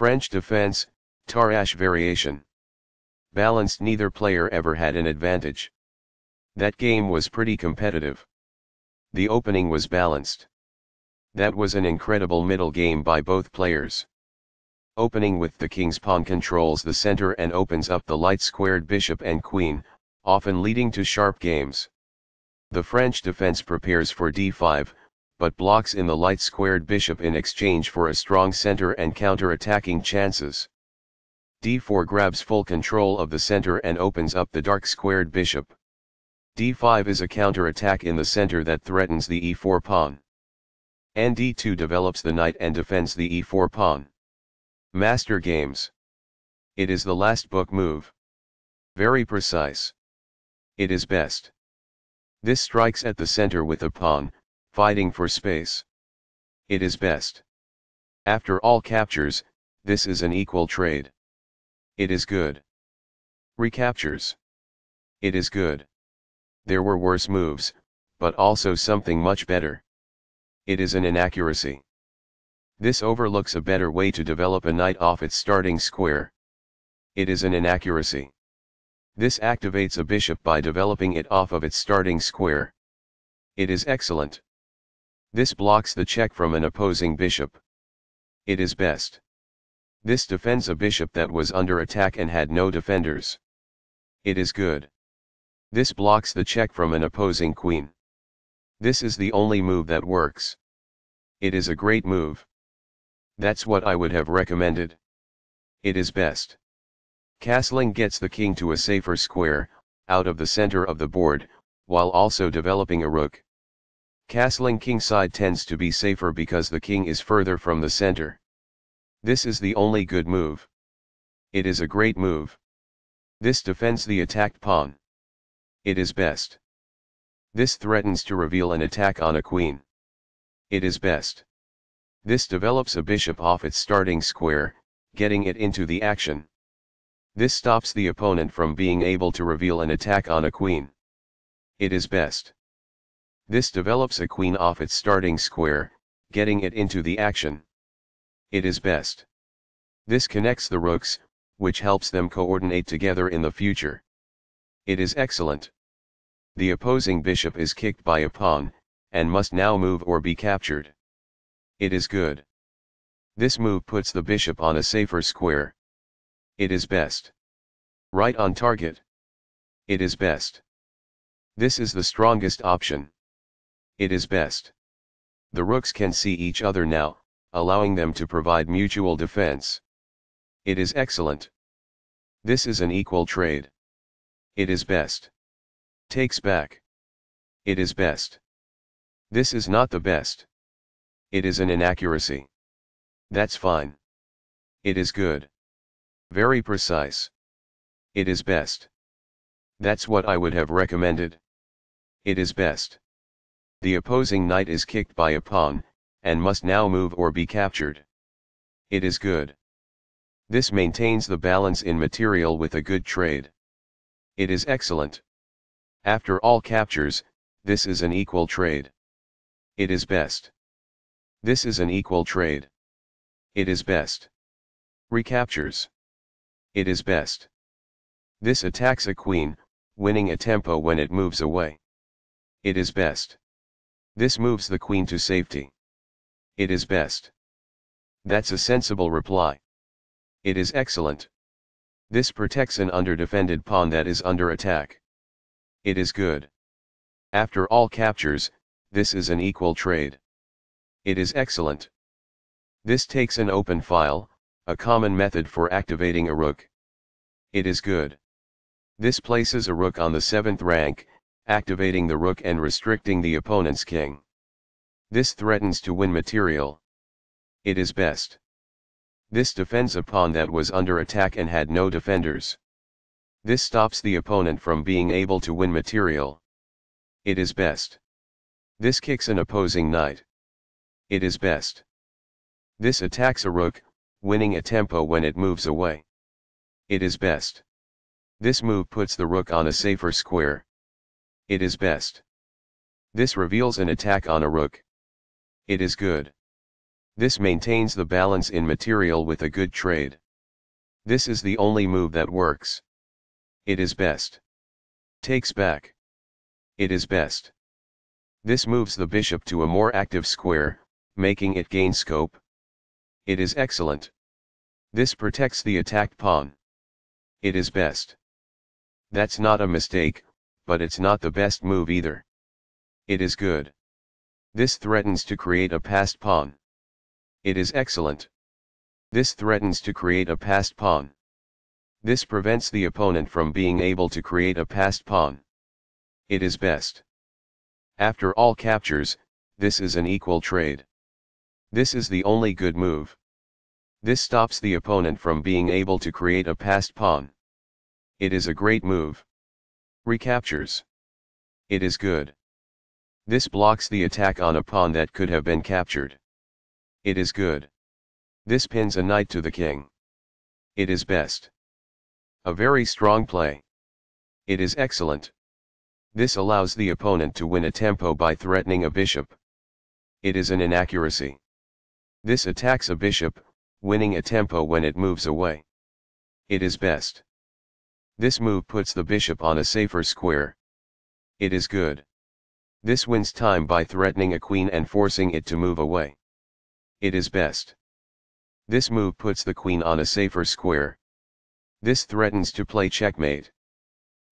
French defense, Tarrasch variation. Balanced neither player ever had an advantage. That game was pretty competitive. The opening was balanced. That was an incredible middle game by both players. Opening with the king's pawn controls the center and opens up the light squared bishop and queen, often leading to sharp games. The French defense prepares for d5, but blocks in the light squared bishop in exchange for a strong center and counter-attacking chances. d4 grabs full control of the center and opens up the dark squared bishop. d5 is a counter-attack in the center that threatens the e4 pawn. And d2 develops the knight and defends the e4 pawn. Master Games. It is the last book move. Very precise. It is best. This strikes at the center with a pawn, fighting for space. It is best. After all captures, this is an equal trade. It is good. Recaptures. It is good. There were worse moves, but also something much better. It is an inaccuracy. This overlooks a better way to develop a knight off its starting square. It is an inaccuracy. This activates a bishop by developing it off of its starting square. It is excellent. This blocks the check from an opposing bishop. It is best. This defends a bishop that was under attack and had no defenders. It is good. This blocks the check from an opposing queen. This is the only move that works. It is a great move. That's what I would have recommended. It is best. Castling gets the king to a safer square, out of the center of the board, while also developing a rook. Castling kingside tends to be safer because the king is further from the center. This is the only good move. It is a great move. This defends the attacked pawn. It is best. This threatens to reveal an attack on a queen. It is best. This develops a bishop off its starting square, getting it into the action. This stops the opponent from being able to reveal an attack on a queen. It is best. This develops a queen off its starting square, getting it into the action. It is best. This connects the rooks, which helps them coordinate together in the future. It is excellent. The opposing bishop is kicked by a pawn, and must now move or be captured. It is good. This move puts the bishop on a safer square. It is best. Right on target. It is best. This is the strongest option. It is best. The rooks can see each other now, allowing them to provide mutual defense. It is excellent. This is an equal trade. It is best. Takes back. It is best. This is not the best. It is an inaccuracy. That's fine. It is good. Very precise. It is best. That's what I would have recommended. It is best. The opposing knight is kicked by a pawn, and must now move or be captured. It is good. This maintains the balance in material with a good trade. It is excellent. After all captures, this is an equal trade. It is best. This is an equal trade. It is best. Recaptures. It is best. This attacks a queen, winning a tempo when it moves away. It is best. This moves the queen to safety. It is best. That's a sensible reply. It is excellent. This protects an underdefended pawn that is under attack. It is good. After all captures, this is an equal trade. It is excellent. This takes an open file, a common method for activating a rook. It is good. This places a rook on the 7th rank, activating the rook and restricting the opponent's king. This threatens to win material. It is best. This defends a pawn that was under attack and had no defenders. This stops the opponent from being able to win material. It is best. This kicks an opposing knight. It is best. This attacks a rook, winning a tempo when it moves away. It is best. This move puts the rook on a safer square. It is best. This reveals an attack on a rook. It is good. This maintains the balance in material with a good trade. This is the only move that works. It is best. Takes back. It is best. This moves the bishop to a more active square, making it gain scope. It is excellent. This protects the attacked pawn. It is best. That's not a mistake, but it's not the best move either. It is good. This threatens to create a passed pawn. It is excellent. This threatens to create a passed pawn. This prevents the opponent from being able to create a passed pawn. It is best. After all captures, this is an equal trade. This is the only good move. This stops the opponent from being able to create a passed pawn. It is a great move. Recaptures. It is good. This blocks the attack on a pawn that could have been captured. It is good. This pins a knight to the king. It is best. A very strong play. It is excellent. This allows the opponent to win a tempo by threatening a bishop. It is an inaccuracy. This attacks a bishop, winning a tempo when it moves away. It is best. This move puts the bishop on a safer square. It is good. This wins time by threatening a queen and forcing it to move away. It is best. This move puts the queen on a safer square. This threatens to play checkmate.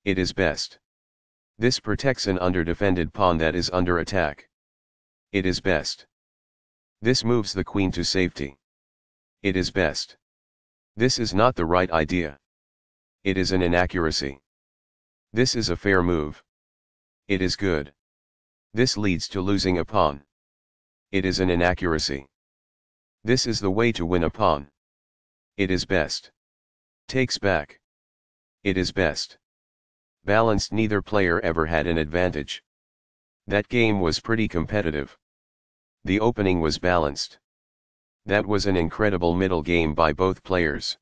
It is best. This protects an underdefended pawn that is under attack. It is best. This moves the queen to safety. It is best. This is not the right idea. It is an inaccuracy. This is a fair move. It is good. This leads to losing a pawn. It is an inaccuracy. This is the way to win a pawn. It is best. Takes back. It is best. Balanced neither player ever had an advantage. That game was pretty competitive. The opening was balanced. That was an incredible middle game by both players.